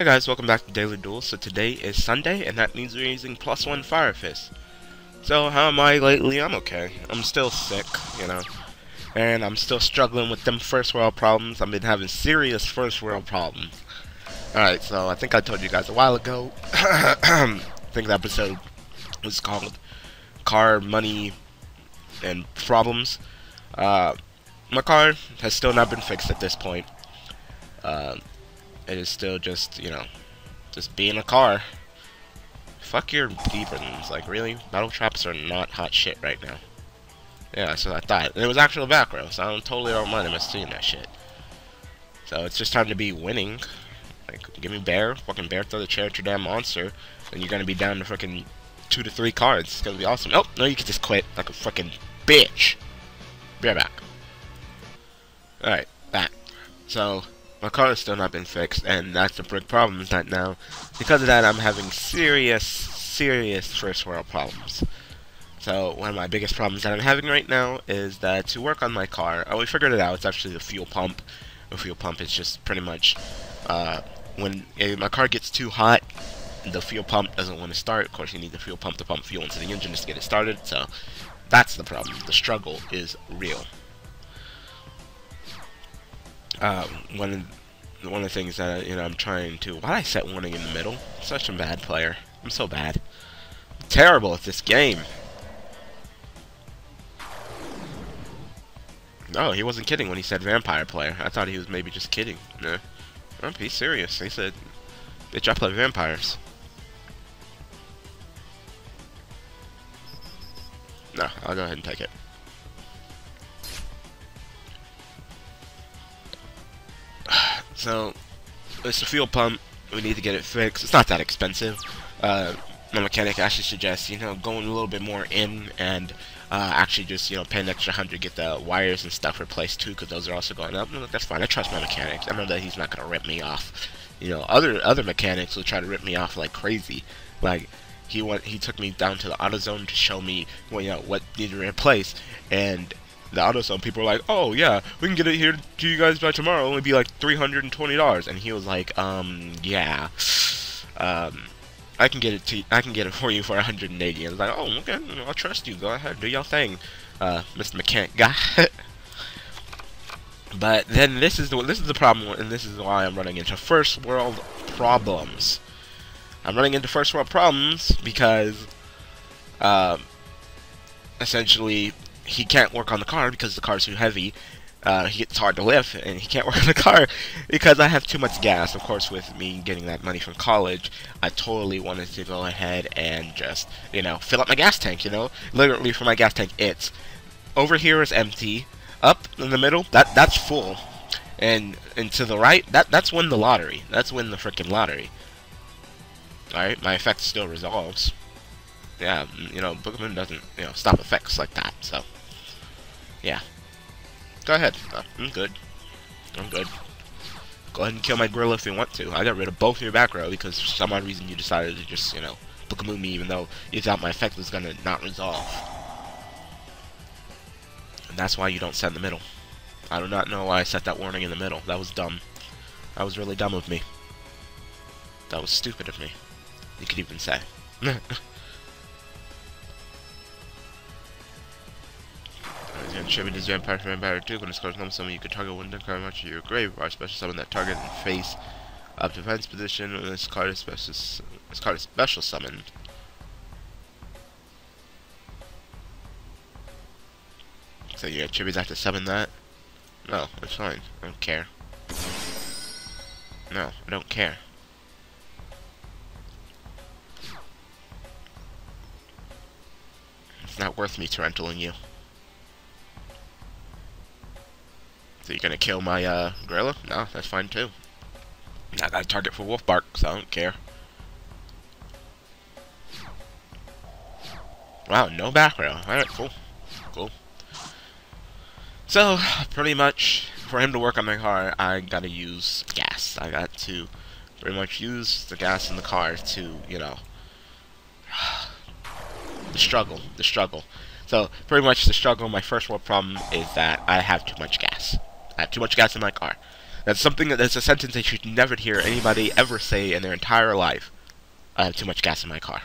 Hey guys, welcome back to Daily Duel. So today is Sunday, and that means we're using plus one Fire Fist. So how am I lately? I'm okay. I'm still sick, you know. And I'm still struggling with them first world problems. I've been having serious first world problems. Alright, so I think I told you guys a while ago. I think the episode was called Car, Money, and Problems. Uh, my car has still not been fixed at this point. Uh, it is still just, you know, just being a car. Fuck your deepens. Like, really? Battle traps are not hot shit right now. Yeah, so I thought. And it was actual back row, so I don't, totally don't mind him seeing that shit. So it's just time to be winning. Like, give me bear, fucking bear throw the chair at your damn monster, and you're gonna be down to fucking two to three cards. It's gonna be awesome. Oh, no, you can just quit like a fucking bitch. Be right back. Alright, back. So, my car has still not been fixed, and that's the big problem right now, because of that, I'm having serious, serious first world problems. So, one of my biggest problems that I'm having right now is that to work on my car, oh, we figured it out, it's actually the fuel pump. The fuel pump is just pretty much, uh, when my car gets too hot, the fuel pump doesn't want to start. Of course, you need the fuel pump to pump fuel into the engine just to get it started, so that's the problem. The struggle is real. Um, one of one of the things that you know I'm trying to. Why did I set warning in the middle? Such a bad player. I'm so bad. I'm terrible at this game. No, he wasn't kidding when he said vampire player. I thought he was maybe just kidding. No, he's serious. He said, "Bitch, I play vampires." No, I'll go ahead and take it. So, it's a fuel pump. We need to get it fixed. It's not that expensive. Uh, my mechanic actually suggests, you know, going a little bit more in and uh, actually just, you know, pay an extra hundred, get the wires and stuff replaced too, because those are also going up. That's fine. I trust my mechanics. I know that he's not going to rip me off. You know, other other mechanics will try to rip me off like crazy. Like, he went, he took me down to the AutoZone to show me, well, you know, what needed to replace, and the AutoZone people were like, "Oh yeah, we can get it here to you guys by tomorrow. It'll only be like three hundred and twenty dollars." And he was like, "Um, yeah, um, I can get it to, I can get it for you for one hundred and eighty. And I was like, "Oh, okay, I'll trust you. Go ahead, do your thing, uh, Mr. Mechanic guy." but then this is the this is the problem, and this is why I'm running into first world problems. I'm running into first world problems because, um, essentially he can't work on the car because the car's too heavy. Uh, he, it's hard to lift, and he can't work on the car because I have too much gas. Of course, with me getting that money from college, I totally wanted to go ahead and just, you know, fill up my gas tank, you know? Literally, for my gas tank, it's over here is empty, up in the middle, that that's full, and and to the right, that that's win the lottery. That's win the freaking lottery. Alright, my effect still resolves. Yeah, you know, Book of Moon doesn't, you know, stop effects like that, so... Yeah. Go ahead. I'm good. I'm good. Go ahead and kill my gorilla if you want to. I got rid of both of your back row because for some odd reason you decided to just, you know, book a me even though you thought my effect was gonna not resolve. And that's why you don't set in the middle. I do not know why I set that warning in the middle. That was dumb. That was really dumb of me. That was stupid of me. You could even say. Chevy is Vampire from Vampire 2. When it's close to summon, you can target one card of your grave or special summon that target and face up defense position when this card is special this card is special summoned. So yeah, Chibi's have to summon that? No, it's fine. I don't care. No, I don't care. It's not worth me torrentialing you. So you're gonna kill my uh, gorilla? No, that's fine too. I got a target for wolf bark, so I don't care. Wow, no back. Alright, cool. Cool. So, pretty much, for him to work on my car, I gotta use gas. I got to pretty much use the gas in the car to, you know, the struggle, the struggle. So, pretty much the struggle, my first world problem is that I have too much gas. Have too much gas in my car. That's something that's a sentence they should never hear anybody ever say in their entire life. I have too much gas in my car.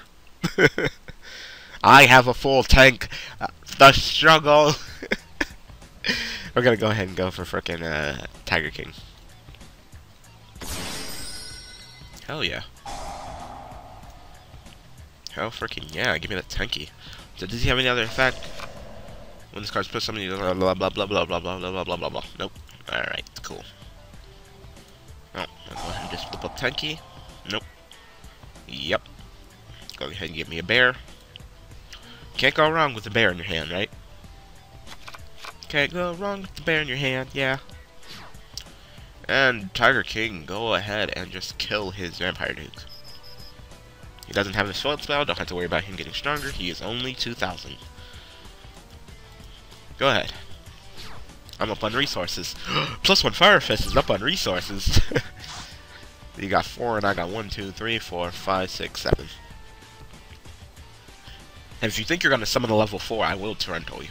I have a full tank. Uh, the struggle. We're gonna go ahead and go for frickin' uh, Tiger King. Hell yeah. Hell freaking yeah, give me that tanky. So does he have any other effect? When this card's put something blah blah blah blah blah blah blah blah blah blah blah. Nope. Alright, cool. Oh, I'll go ahead and just flip up tanky. Nope. Yep. Go ahead and give me a bear. Can't go wrong with a bear in your hand, right? Can't go wrong with the bear in your hand, yeah. And Tiger King, go ahead and just kill his vampire dudes. He doesn't have the soil spell, don't have to worry about him getting stronger, he is only 2,000. Go ahead. I'm up on resources. Plus one Fire Fist is up on resources. you got four and I got one, two, three, four, five, six, seven. And if you think you're gonna summon a level 4, I will Torrential you.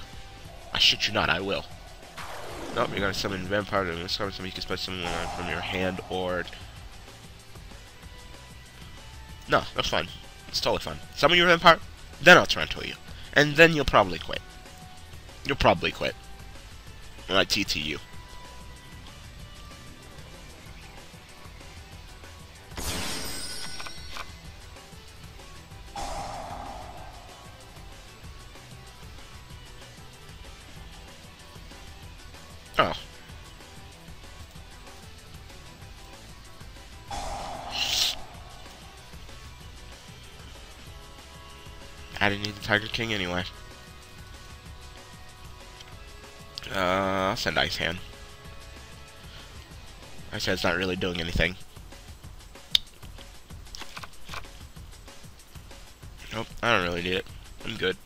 I shit you not, I will. Nope, you're gonna summon Vampire to summon something you can special summon from your hand or... No, that's fine. It's totally fine. Summon your Vampire, then I'll Torrential you. And then you'll probably quit. You'll probably quit. And I. Oh. I didn't need the Tiger King anyway. Send Ice Hand. Ice Hand's not really doing anything. Nope, I don't really need it. I'm good.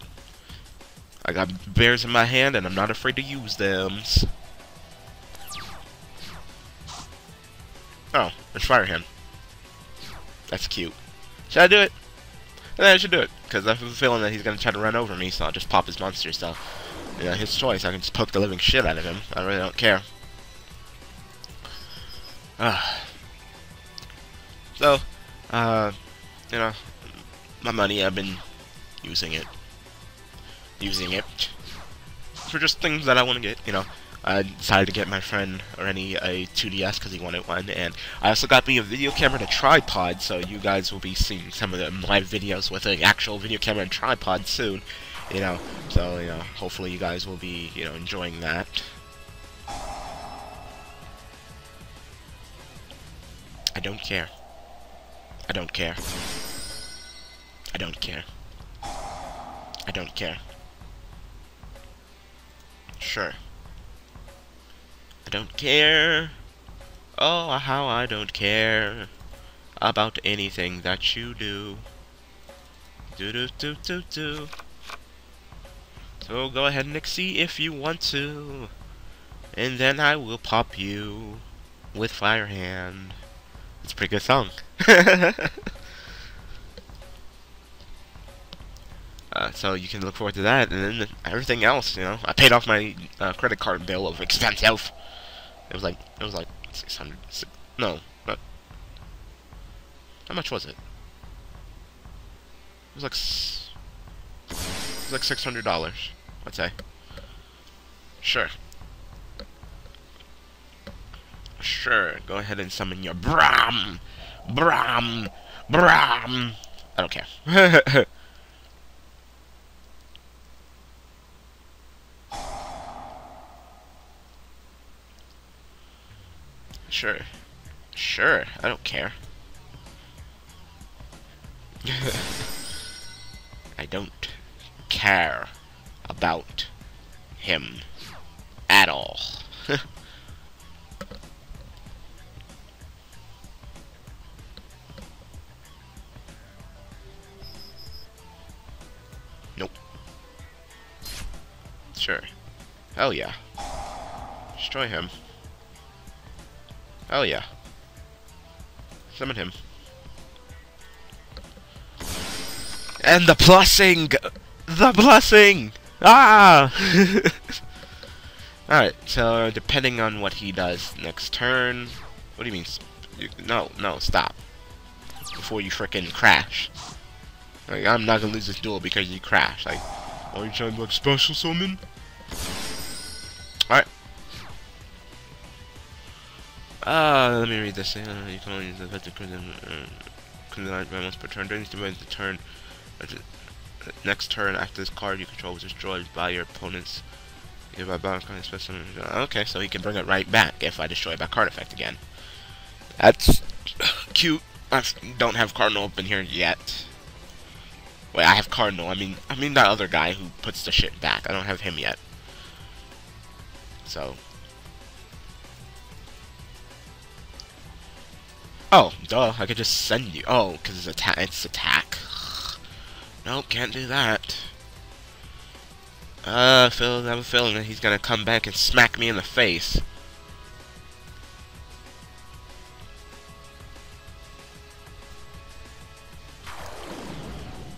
I got bears in my hand and I'm not afraid to use them. Oh, there's Fire Hand. That's cute. Should I do it? I should do it, because I have a feeling that he's going to try to run over me, so I'll just pop his monster stuff. Know, his choice. I can just poke the living shit out of him. I really don't care. Uh, so, uh, you know, my money, I've been using it. Using it for just things that I want to get, you know. I decided to get my friend Rennie a 2DS because he wanted one, and I also got me a video camera and a tripod, so you guys will be seeing some of the live videos with an actual video camera and tripod soon, you know. So you know, hopefully you guys will be you know enjoying that. I don't care. I don't care. I don't care. I don't care. Sure. I don't care. Oh, how I don't care about anything that you do. Do do do do do. So go ahead and exceed if you want to. And then I will pop you with Fire Hand. It's a pretty good song. uh, so you can look forward to that, and then everything else, you know. I paid off my uh, credit card bill of expensive. It was like, it was like 600, six, no, but how much was it? It was like, it was like $600. Okay. Sure. Sure, go ahead and summon your Bram! Bram! Bram! I don't care. sure. Sure, I don't care. I don't care about him at all. nope. Sure. Hell yeah. Destroy him. Oh yeah. Summon him. And the blessing! The blessing! Ah! Alright, so depending on what he does next turn... What do you mean? You, no, no, stop. Before you frickin' crash. Like, I'm not gonna lose this duel because you crash. Like, are you trying to like special summon? Alright. Uh, let me read this. Uh, you can only use the effective crimson, uh, once per turn. During the turn, uh, next turn after this card you control was destroyed by your opponent's my specimen. Okay, so he can bring it right back if I destroy by card effect again. That's cute. I don't have Cardinal up in here yet. Wait, I have Cardinal. I mean, I mean that other guy who puts the shit back. I don't have him yet. So. Oh, duh. I could just send you. Oh, because it's attack. It's attack. Nope, can't do that. Uh, feel, I have a feeling that he's gonna come back and smack me in the face.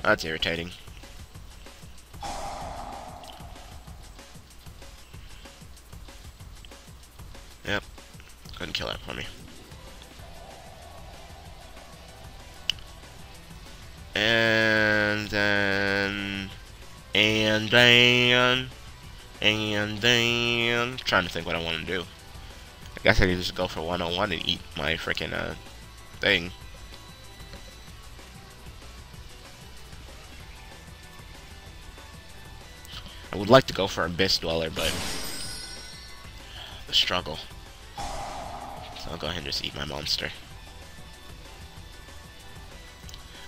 That's irritating. Yep. Couldn't kill that for me. And then... And then... trying to think what I want to do. I guess I could just go for one-on-one and eat my freaking uh, thing. I would like to go for Abyss Dweller, but... The struggle. So I'll go ahead and just eat my monster.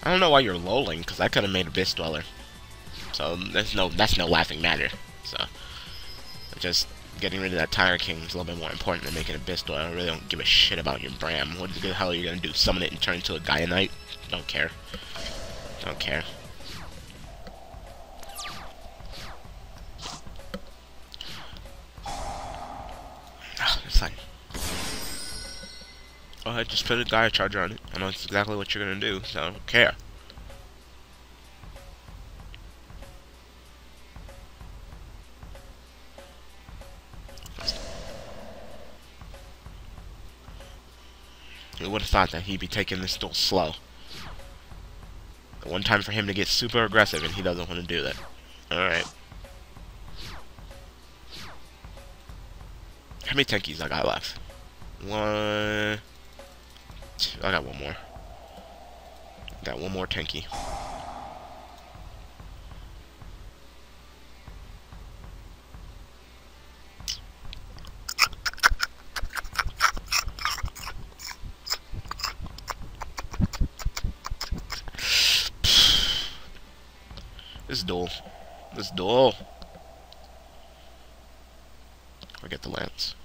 I don't know why you're lolling, because I could have made Abyss Dweller. So um, that's no that's no laughing matter. So just getting rid of that Tiger King is a little bit more important than making a Bistle. I really don't give a shit about your Bram. What the hell are you gonna do? Summon it and turn it into a Gaia Knight? Don't care. Don't care. Oh, it's. Go ahead, just put a Gaia Charger on it. I know it's exactly what you're gonna do, so I don't care. Thought that he'd be taking this still slow? One time for him to get super aggressive, and he doesn't want to do that. Alright. How many tankies I got left? One... Two, I got one more. Got one more tanky. This duel. Duel. I get the lance.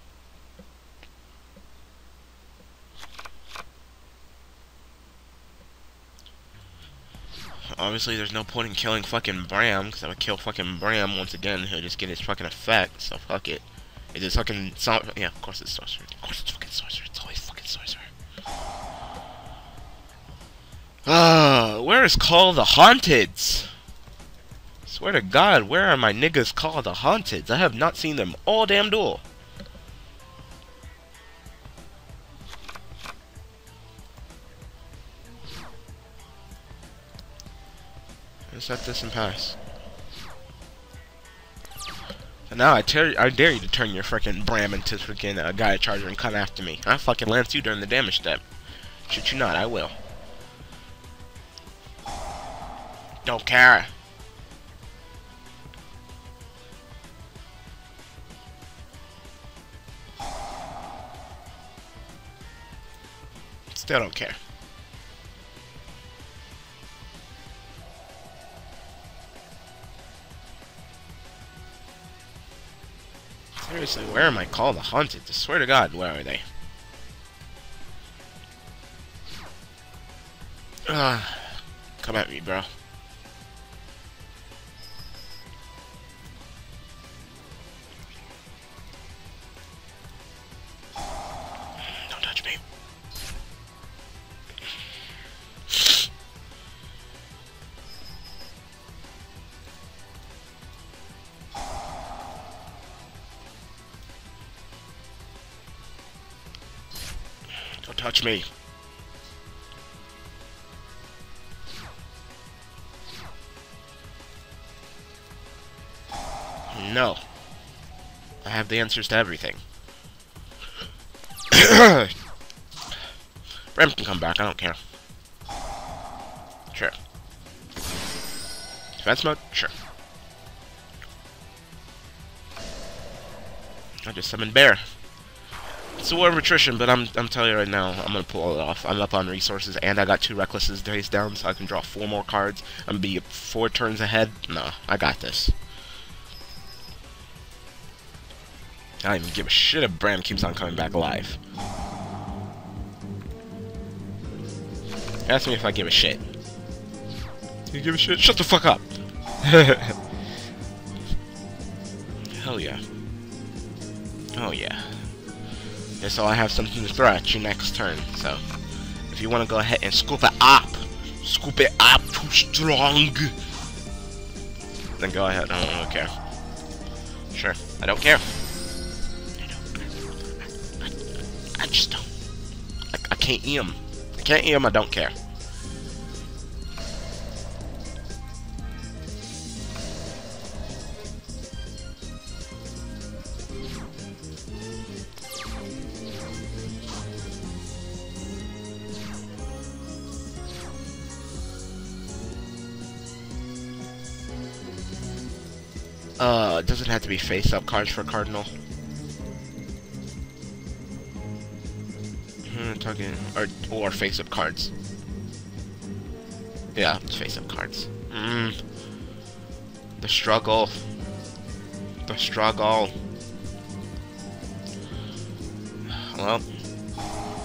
Obviously, there's no point in killing fucking Bram, because I would kill fucking Bram once again, he'll just get his fucking effect, so fuck it. Is it fucking... So yeah, of course it's sorcerer. Of course it's fucking sorcerer. It's always fucking sorcerer. Ah, where is Call the Haunteds? Swear to God, where are my niggas called the Haunted? I have not seen them all damn duel. Let's let this and pass. And now I, I dare you to turn your freaking Bram into freaking uh, Gaia Charger and come after me. I fucking lance you during the damage step. Should you not, I will. Don't care. Still don't care. Seriously, where am I called the Haunted? I swear to God, where are they? Uh, come at me, bro. Touch me. No. I have the answers to everything. Bram can come back, I don't care. Sure. Defense mode? Sure. I just summoned Bear. It's a war of attrition, but I'm I'm telling you right now, I'm gonna pull it off. I'm up on resources, and I got two recklesses days down, so I can draw four more cards. I'm gonna be four turns ahead. No, I got this. I don't even give a shit if Bram keeps on coming back alive. Ask me if I give a shit. You give a shit? Shut the fuck up! Hell yeah. Oh yeah. And so I have something to throw at you next turn, so... If you want to go ahead and scoop it up, scoop it up too strong, then go ahead, I don't care. Sure, I don't care. I just don't. I, I can't eat them. I can't eat them, I don't care. Doesn't have to be face-up cards for Cardinal. talking or or face up cards. Yeah, face up cards. Mm. The struggle. The struggle. Well,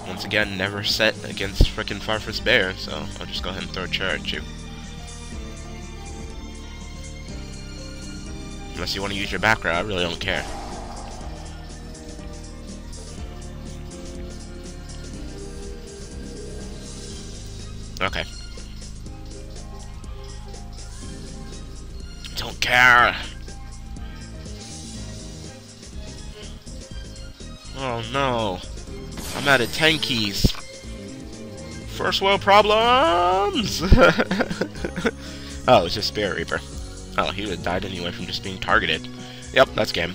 once again, never set against frickin' Fire Fist Bear, so I'll just go ahead and throw a chair at you. Unless you want to use your back row, I really don't care. Okay. Don't care. Oh no. I'm out of tankies. First world problems! oh, it's just Spirit Reaper. Oh, he would have died anyway from just being targeted. Yep, that's game.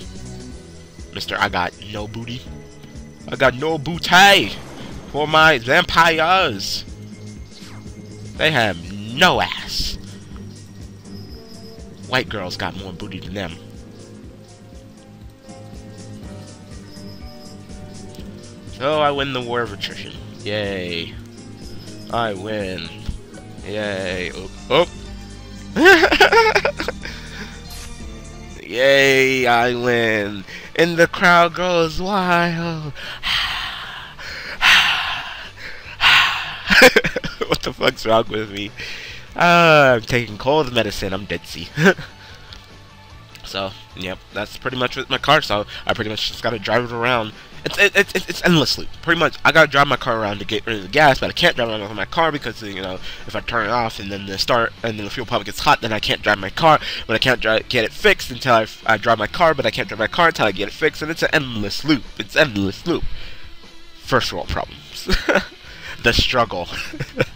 Mister, I got no booty. I got no booty for my vampires. They have no ass. White girls got more booty than them. So I win the war of attrition. Yay. I win. Yay. Oh. oh. Yay, I win. And the crowd goes wild. what the fuck's wrong with me? Uh, I'm taking cold medicine. I'm ditzy. so, yep, that's pretty much with my car. So I pretty much just gotta drive it around. It's it, it, it's endless. Pretty much, I gotta drive my car around to get rid of the gas, but I can't drive around my car because you know if I turn it off and then the start and then the fuel pump gets hot, then I can't drive my car. But I can't drive, get it fixed until I, I drive my car, but I can't drive my car until I get it fixed, and it's an endless loop. It's endless loop. First world problems. the struggle.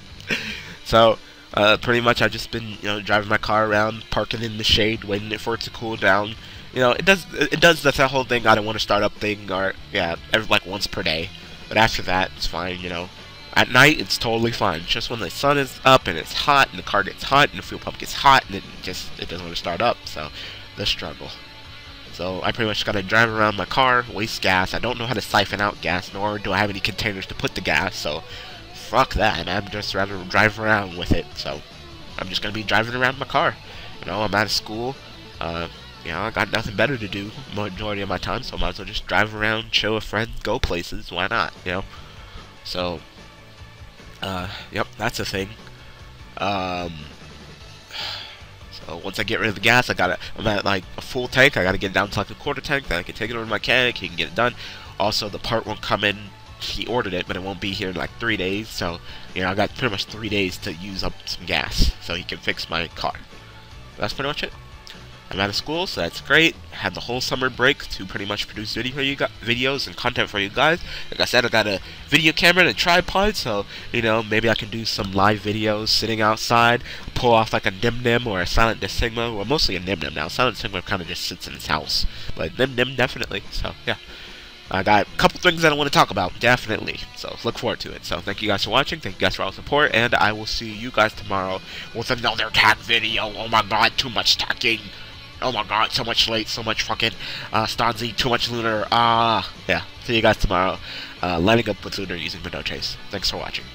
so, uh, pretty much I've just been, you know, driving my car around, parking in the shade, waiting for it to cool down. You know, it does, it does that whole thing, I don't want to start up thing, or, yeah, every, like once per day. But after that, it's fine, you know. At night, it's totally fine. Just when the sun is up and it's hot, and the car gets hot, and the fuel pump gets hot, and it just, it doesn't want to start up. So, the struggle. So I pretty much got to drive around my car, waste gas. I don't know how to siphon out gas, nor do I have any containers to put the gas. So fuck that. I'm just rather drive around with it. So I'm just gonna be driving around my car. You know, I'm out of school. Uh, you know, I got nothing better to do majority of my time, so I might as well just drive around, chill with friends, go places. Why not? You know. So, uh, yep, that's a thing. Um, so once I get rid of the gas, I gotta, I'm at like a full tank. I gotta get down to like a quarter tank. Then I can take it over to my mechanic. He can get it done. Also, the part won't come in he ordered it, but it won't be here in like three days. So, you know, I got pretty much three days to use up some gas so he can fix my car. That's pretty much it. I'm out of school, so that's great. Had the whole summer break to pretty much produce video for you videos and content for you guys. Like I said, I got a video camera and a tripod, so you know maybe I can do some live videos sitting outside, pull off like a Nim Nim or a Silent Sigma, well mostly a Nim Nim now. Silent Sigma kind of just sits in his house, but Nim Nim definitely. So yeah. I got a couple things that I want to talk about, definitely. So look forward to it. So thank you guys for watching. Thank you guys for all the support, and I will see you guys tomorrow with another tag video. Oh my god, too much tagging. Oh my god, so much late, so much fucking uh, Stanzi, too much Lunar. Ah, uh, yeah. See you guys tomorrow. Uh, lining up with Lunar using Window Chase. Thanks for watching.